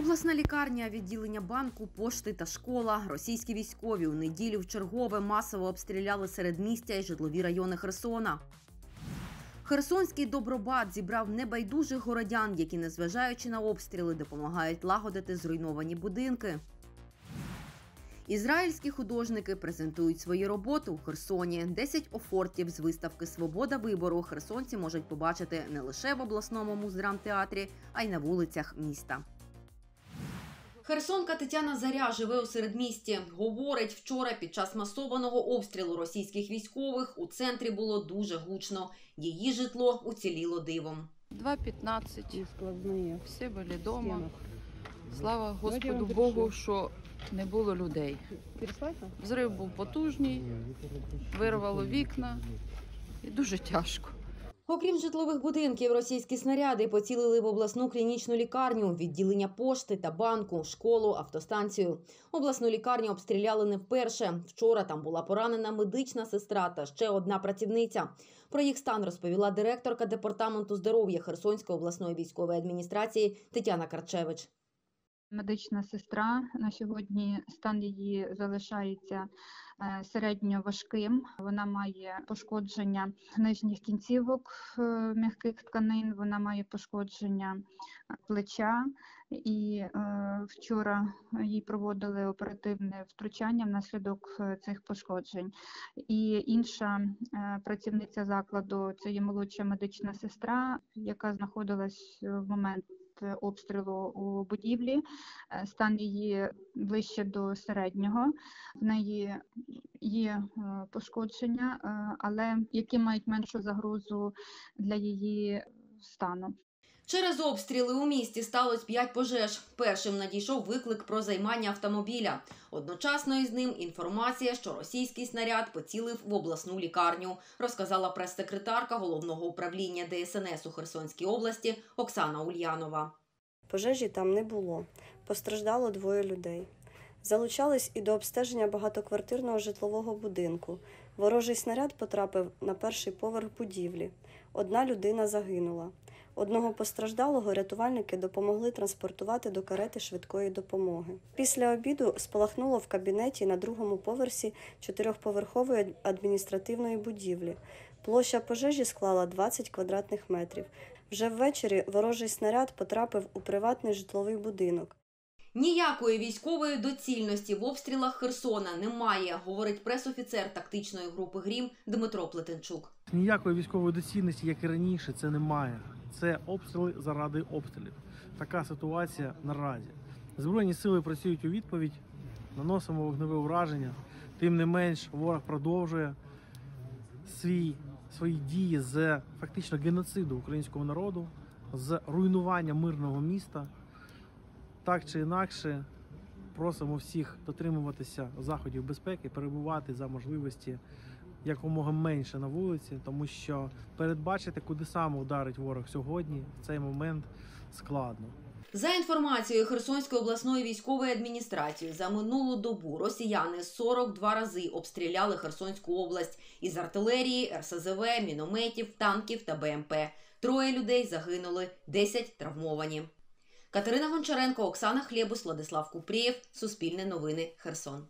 Обласна лікарня, відділення банку, пошти та школа. Російські військові у неділю в чергове масово обстріляли середмістя і житлові райони Херсона. Херсонський добробат зібрав небайдужих городян, які, незважаючи на обстріли, допомагають лагодити зруйновані будинки. Ізраїльські художники презентують свої роботи у Херсоні. 10 офортів з виставки Свобода вибору херсонці можуть побачити не лише в обласному муздрамтеатрі, а й на вулицях міста. Херсонка Тетяна Заря живе у середмісті. Говорить, вчора під час масованого обстрілу російських військових у центрі було дуже гучно. Її житло уціліло дивом. 2.15. И складные Всі були вдома. Слава Господу Богу, що не було людей. Взрив був потужний, вирвало вікна і дуже тяжко. Окрім житлових будинків, російські снаряди поцілили в обласну клінічну лікарню, відділення пошти та банку, школу, автостанцію. Обласну лікарню обстріляли не вперше. Вчора там була поранена медична сестра та ще одна працівниця. Про їх стан розповіла директорка департаменту здоров'я Херсонської обласної військової адміністрації Тетяна Карчевич. Медична сестра на сьогодні стан її залишається е, середньо важким. Вона має пошкодження нижніх кінцівок е, м'яких тканин, вона має пошкодження е, плеча, і вчора їй проводили оперативне втручання внаслідок цих пошкоджень. І інша працівниця закладу це є молодша медична сестра, яка знаходилась в момент обстрілу у будівлі. Е, Стан її ближче до середнього. В неї є е, пошкодження, е, але які мають меншу загрозу для її стану. Через обстріли у місті сталося п'ять пожеж. Першим надійшов виклик про займання автомобіля. Одночасно із ним інформація, що російський снаряд поцілив в обласну лікарню, розказала прес-секретарка головного управління ДСНС у Херсонській області Оксана Ульянова. Пожежі там не було. Постраждало двоє людей. Залучались і до обстеження багатоквартирного житлового будинку. Ворожий снаряд потрапив на перший поверх будівлі. Одна людина загинула. Одного постраждалого рятувальники допомогли транспортувати до карети швидкої допомоги. Після обіду спалахнуло в кабінеті на другому поверсі чотирьохповерхової адміністративної будівлі. Площа пожежі склала 20 квадратних метрів. Вже ввечері ворожий снаряд потрапив у приватний житловий будинок. Ніякої військової доцільності в обстрілах Херсона немає, говорить пресофіцер тактичної групи Грім Дмитро Плетенчук. Ніякої військової доцільності, як і раніше, це немає. Це обстріли заради обстрілів. Така ситуація наразі. Збройні сили працюють у відповідь, наносимо вогневе ураження. Тим не менш, ворог продовжує свій, свої дії з фактично геноциду українського народу, з руйнування мирного міста. Так чи інакше, просимо всіх дотримуватися заходів безпеки, перебувати за можливості якомога менше на вулиці, тому що передбачити, куди саме ударить ворог сьогодні, в цей момент складно. За інформацією Херсонської обласної військової адміністрації, за минулу добу росіяни 42 рази обстріляли Херсонську область із артилерії, РСЗВ, мінометів, танків та БМП. Троє людей загинули, 10 травмовані. Катерина Гончаренко, Оксана Хлєбус, Владислав Купрієв. Суспільне новини. Херсон.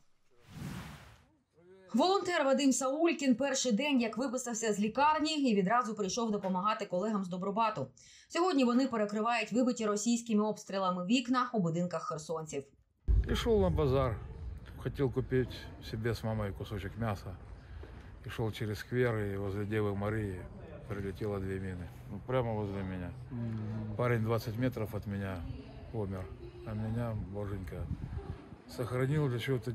Волонтер Вадим Саулькін перший день як виписався з лікарні і відразу прийшов допомагати колегам з Добробату. Сьогодні вони перекривають вибиті російськими обстрілами вікна у будинках херсонців. Шел на базар. Хотел купить себе с мамой кусочек мяса. Шел через сквер, и возле Девы Марии прилетело две мины. Ну, прямо возле меня. Парень 20 метров от меня умер. А меня, боженька, сохранил для чего-то.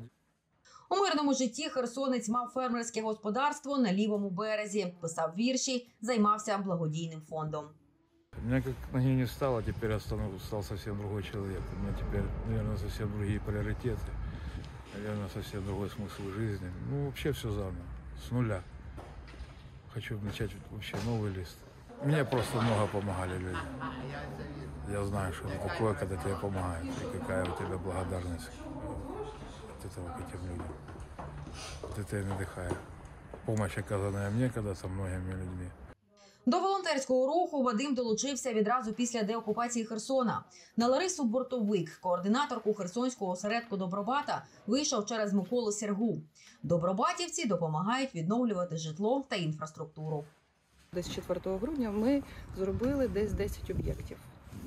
У мирному житті херсонець мав фермерське господарство на лівому березі, писав вірші, займався благодійним фондом. У меня как ноги не стало, теперь я стал, стал совсем другой человек. У меня теперь, наверное, совсем другие приоритеты. Наверное, совсем другой смысл жизни. Ну, вообще все заново, с нуля. Хочу начать вообще новый лист. Мне просто много помогали люди. Я знаю, что это такое, когда тебе помогают, и какая у тебя благодарность от этого к этим людям. Вот это и надыхает. Помощь, оказанная мне когда со многими людьми. До волонтерського руху Вадим долучився відразу після деокупації Херсона. На Ларису Бортовик, координаторку Херсонського осередку Добробата, вийшов через Миколу Сергу. Добробатівці допомагають відновлювати житло та інфраструктуру. Десь 4 грудня ми зробили десь 10 об'єктів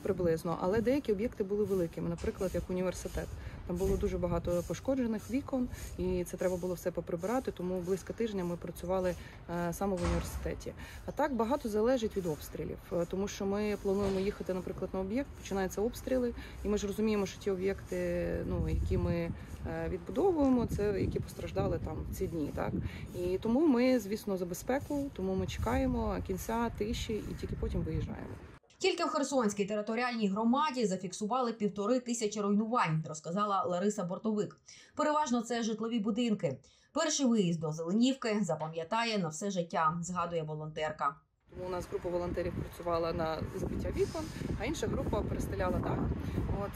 приблизно, але деякі об'єкти були великими, наприклад, як університет. Там було дуже багато пошкоджених вікон, і це треба було все поприбирати. Тому близько тижня ми працювали е, саме в університеті. А так багато залежить від обстрілів, е, тому що ми плануємо їхати, наприклад, на об'єкт. Починаються обстріли, і ми ж розуміємо, що ті об'єкти, ну які ми е, відбудовуємо, це які постраждали там ці дні. Так і тому ми, звісно, за безпеку, тому ми чекаємо кінця тиші і тільки потім виїжджаємо. Тільки в Херсонській територіальній громаді зафіксували півтори тисячі руйнувань, розказала Лариса Бортовик. Переважно це житлові будинки. Перший виїзд до Зеленівки запам'ятає на все життя, згадує волонтерка. Тому у нас група волонтерів працювала на забиття вікон, а інша група перестеляла дах.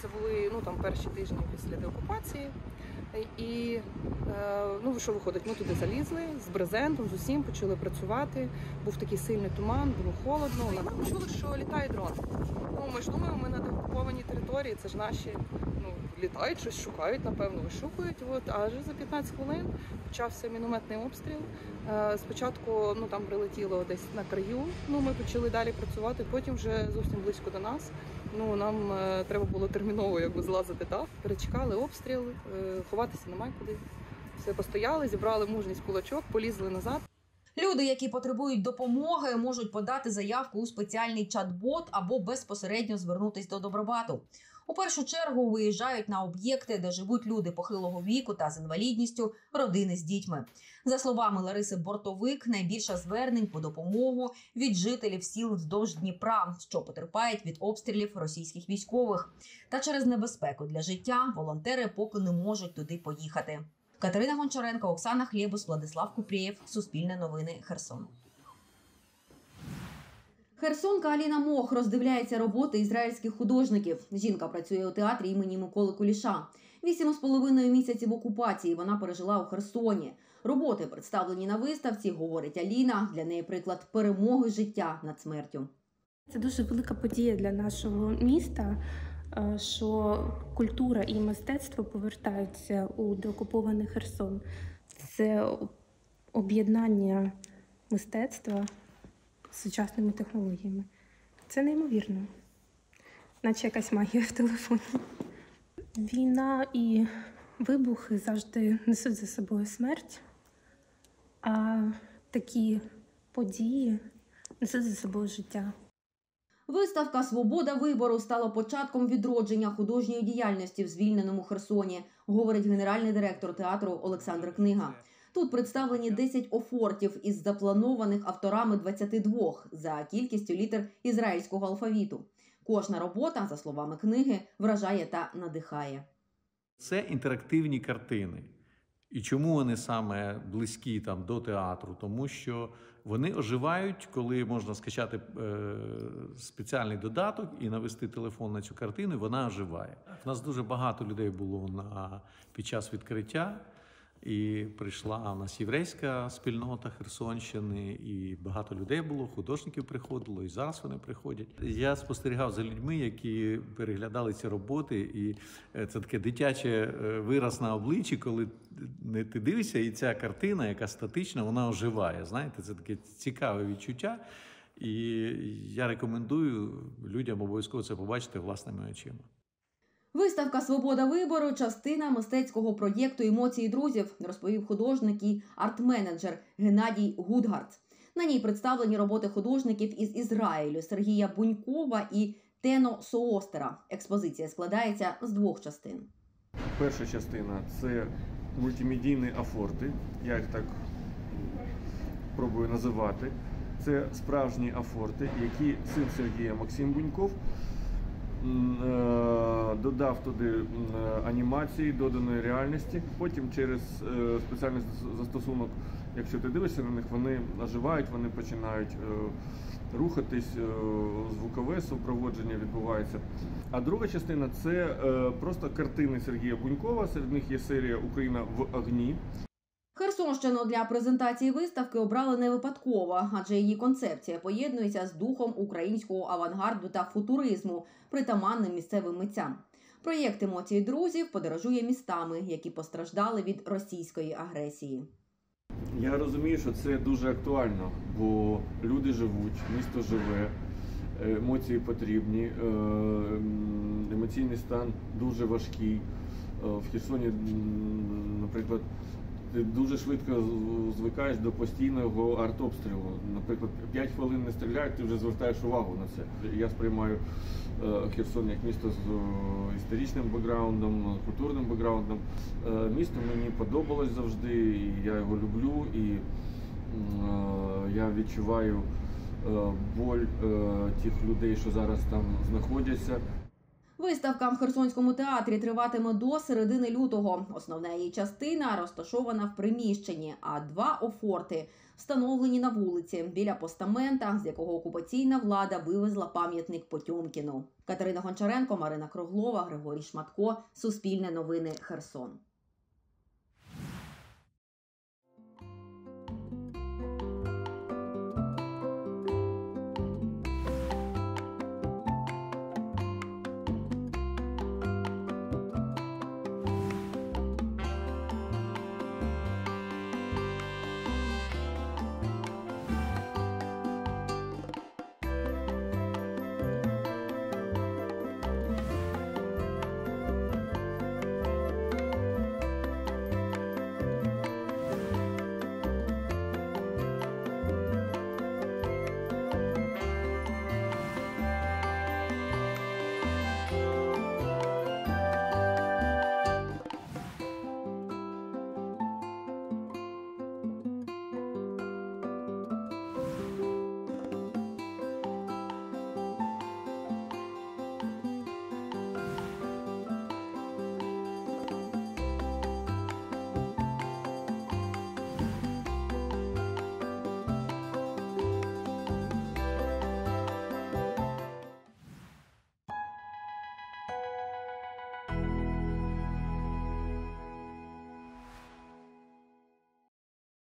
Це були ну там перші тижні після деокупації. І е, ну що виходить, ми туди залізли з брезентом, з усім почали працювати. Був такий сильний туман, було холодно. Ми почули, що літає дрон. Ну ми ж думаємо, ми на деокупованій території, це ж наші ну літають, щось шукають, напевно, вишукують. От аж за 15 хвилин почався мінометний обстріл. Е, Спочатку ну там прилетіло десь на краю. Ну ми почали далі працювати. Потім вже зовсім близько до нас. Ну нам е, треба було терміново якби злазити так. Перечекали обстріл, е, ховатися немає куди. Все постояли, зібрали мужність кулачок, полізли назад. Люди, які потребують допомоги, можуть подати заявку у спеціальний чат-бот або безпосередньо звернутись до Добробату. У першу чергу виїжджають на об'єкти, де живуть люди похилого віку та з інвалідністю, родини з дітьми. За словами Лариси Бортовик, найбільше звернень по допомогу від жителів сіл вздовж Дніпра, що потерпають від обстрілів російських військових. Та через небезпеку для життя волонтери поки не можуть туди поїхати. Катерина Гончаренко, Оксана Хлєбус, Владислав Купрієв. Суспільне новини Херсон. Херсонка Аліна Мох роздивляється роботи ізраїльських художників. Жінка працює у театрі імені Миколи Куліша. Вісім з половиною місяців окупації вона пережила у Херсоні. Роботи, представлені на виставці, говорить Аліна. Для неї приклад перемоги життя над смертю. Це дуже велика подія для нашого міста, е, що культура і мистецтво повертаються у деокупований Херсон. Це об'єднання мистецтва сучасними технологіями. Це неймовірно, наче якась магія в телефоні. Війна і вибухи завжди несуть за собою смерть, а такі події несуть за собою життя. Виставка Свобода вибору стала початком відродження художньої діяльності в звільненому Херсоні, говорить генеральний директор театру Олександр Книга. Тут представлені 10 офортів із запланованих авторами 22 за кількістю літер ізраїльського алфавіту. Кожна робота, за словами книги, вражає та надихає. Це інтерактивні картини. І чому вони саме близькі там до театру? Тому що вони оживають, коли можна скачати е, спеціальний додаток і навести телефон на цю картину, і вона оживає. У нас дуже багато людей було на під час відкриття. І прийшла у нас єврейська спільнота Херсонщини, і багато людей було, художників приходило, і зараз вони приходять. Я спостерігав за людьми, які переглядали ці роботи, і е, це таке дитяче е, вираз на обличчі, коли не ти дивишся, і ця картина, яка статична, вона оживає. Знаєте, це таке цікаве відчуття. І я рекомендую людям обов'язково це побачити власними очима. Виставка Свобода вибору частина мистецького проєкту Емоції друзів, розповів художник і арт-менеджер Геннадій Гудгард. На ній представлені роботи художників із Ізраїлю Сергія Бунькова і Тено Соостера. Експозиція складається з двох частин. Перша частина це мультимедійні афорти, я їх так пробую називати. Це справжні афорти, які син Сергія Максим Буньков додав туди е, анімації, доданої реальності. Потім через е, спеціальний застосунок, якщо ти дивишся на них, вони оживають, вони починають е, рухатись, е, звукове супроводження відбувається. А друга частина це е, просто картини Сергія Бунькова. Серед них є серія Україна в огні. Херсонщину для презентації виставки обрали не випадково, адже її концепція поєднується з духом українського авангарду та футуризму, притаманним місцевим митцям. Проєкт емоції друзів подорожує містами, які постраждали від російської агресії. Я розумію, що це дуже актуально, бо люди живуть, місто живе, е, емоції потрібні, е, емоційний стан дуже важкий. Е, В Херсоні, наприклад, ти дуже швидко звикаєш до постійного артобстрілу. Наприклад, 5 хвилин не стріляють, ти вже звертаєш увагу на це. Я сприймаю е, Херсон як місто з е, історичним бекграундом, культурним бекграундом. Е, Місто мені подобалось завжди, і я його люблю, і я відчуваю боль тих людей, що зараз там знаходяться. Виставка в Херсонському театрі триватиме до середини лютого. Основна її частина розташована в приміщенні, а два офорти встановлені на вулиці біля постамента, з якого окупаційна влада вивезла пам'ятник Потьомкіну. Катерина Гончаренко, Марина Круглова, Григорій Шматко. Суспільне новини Херсон.